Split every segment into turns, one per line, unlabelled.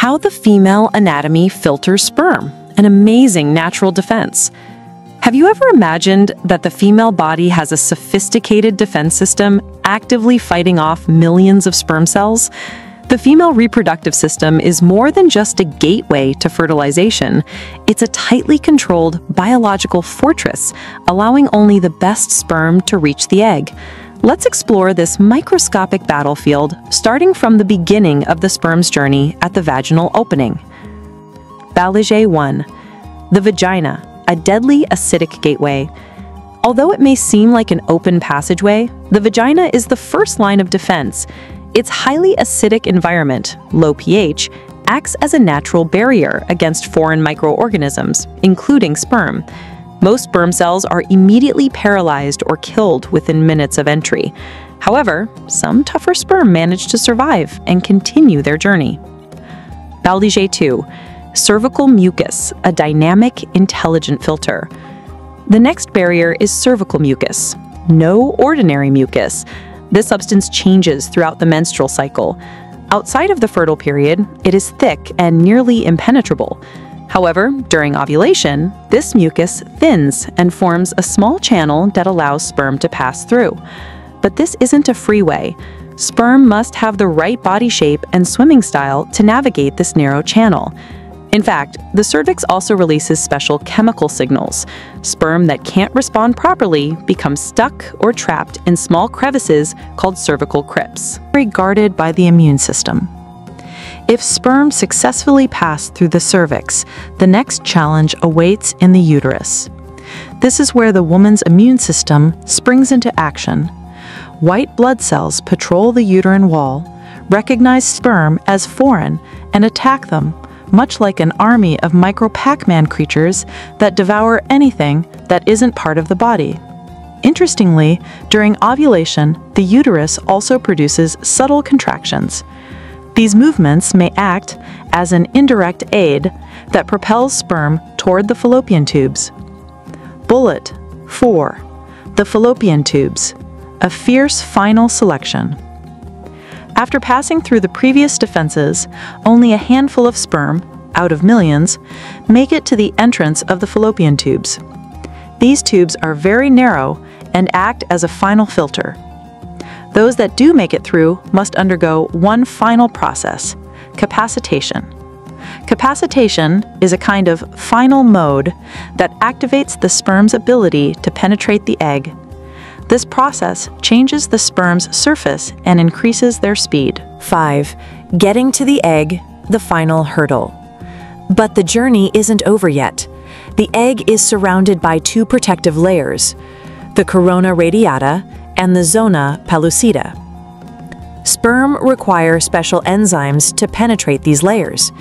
How the female anatomy filters sperm, an amazing natural defense. Have you ever imagined that the female body has a sophisticated defense system actively fighting off millions of sperm cells? The female reproductive system is more than just a gateway to fertilization. It's a tightly controlled biological fortress, allowing only the best sperm to reach the egg. Let's explore this microscopic battlefield, starting from the beginning of the sperm's journey at the vaginal opening. Ballige 1. The vagina, a deadly acidic gateway. Although it may seem like an open passageway, the vagina is the first line of defense. Its highly acidic environment, low pH, acts as a natural barrier against foreign microorganisms, including sperm. Most sperm cells are immediately paralyzed or killed within minutes of entry. However, some tougher sperm manage to survive and continue their journey. Baldige 2. Cervical mucus, a dynamic, intelligent filter. The next barrier is cervical mucus. No ordinary mucus, this substance changes throughout the menstrual cycle. Outside of the fertile period, it is thick and nearly impenetrable. However, during ovulation, this mucus thins and forms a small channel that allows sperm to pass through. But this isn't a freeway. Sperm must have the right body shape and swimming style to navigate this narrow channel. In fact, the cervix also releases special chemical signals. Sperm that can't respond properly become stuck or trapped in small crevices called cervical crypts, regarded by the immune system. If sperm successfully pass through the cervix, the next challenge awaits in the uterus. This is where the woman's immune system springs into action. White blood cells patrol the uterine wall, recognize sperm as foreign, and attack them much like an army of micro Pac-Man creatures that devour anything that isn't part of the body. Interestingly, during ovulation, the uterus also produces subtle contractions. These movements may act as an indirect aid that propels sperm toward the fallopian tubes. Bullet 4. The fallopian tubes, a fierce final selection. After passing through the previous defenses, only a handful of sperm, out of millions, make it to the entrance of the fallopian tubes. These tubes are very narrow and act as a final filter. Those that do make it through must undergo one final process, capacitation. Capacitation is a kind of final mode that activates the sperm's ability to penetrate the egg this process changes the sperm's surface and increases their speed.
5. Getting to the egg, the final hurdle. But the journey isn't over yet. The egg is surrounded by two protective layers, the corona radiata and the zona pellucida. Sperm require special enzymes to penetrate these layers.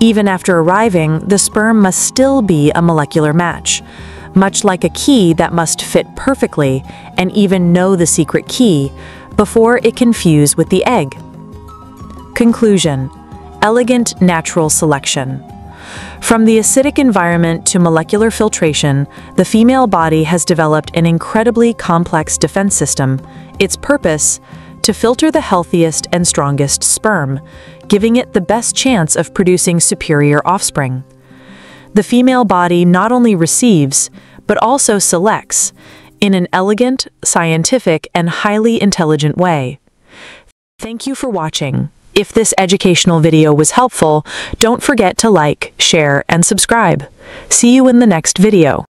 Even after arriving, the sperm must still be a molecular match much like a key that must fit perfectly and even know the secret key before it can fuse with the egg. Conclusion Elegant natural selection. From the acidic environment to molecular filtration, the female body has developed an incredibly complex defense system. Its purpose? To filter the healthiest and strongest sperm, giving it the best chance of producing superior offspring the female body not only receives, but also selects, in an elegant, scientific, and highly intelligent way. Thank you for watching. If this educational video was helpful, don't forget to like, share, and subscribe. See you in the next video.